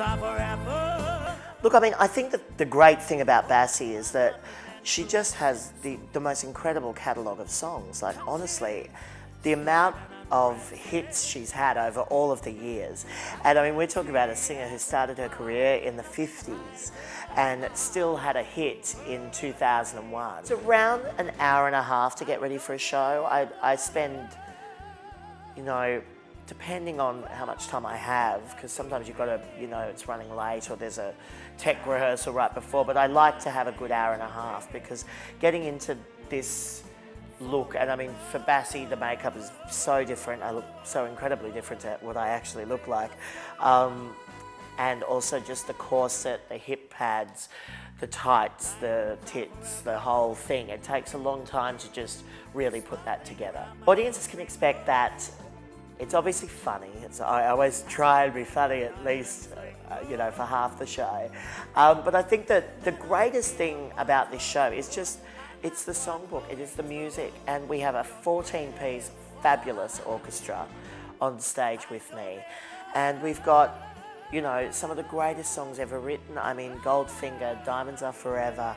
are forever. Look, I mean, I think that the great thing about Bassey is that she just has the, the most incredible catalogue of songs. Like, honestly, the amount of hits she's had over all of the years. And I mean, we're talking about a singer who started her career in the 50s and still had a hit in 2001. It's around an hour and a half to get ready for a show. I, I spend, you know, depending on how much time I have, because sometimes you've got to, you know, it's running late or there's a tech rehearsal right before, but I like to have a good hour and a half because getting into this look, and I mean, for Bassey, the makeup is so different. I look so incredibly different to what I actually look like. Um, and also just the corset, the hip pads, the tights, the tits, the whole thing. It takes a long time to just really put that together. Audiences can expect that it's obviously funny. It's, I always try and be funny at least, uh, you know, for half the show. Um, but I think that the greatest thing about this show is just, it's the songbook, it is the music, and we have a 14-piece fabulous orchestra on stage with me. And we've got, you know, some of the greatest songs ever written. I mean, Goldfinger, Diamonds Are Forever,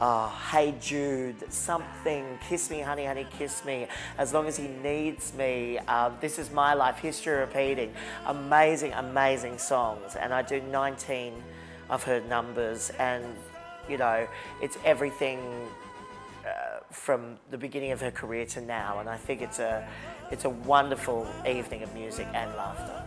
oh, Hey Jude, something, Kiss Me, Honey, Honey, Kiss Me, As Long As He Needs Me, um, This Is My Life, History Repeating. Amazing, amazing songs. And I do 19 of her numbers, and, you know, it's everything uh, from the beginning of her career to now. And I think it's a, it's a wonderful evening of music and laughter.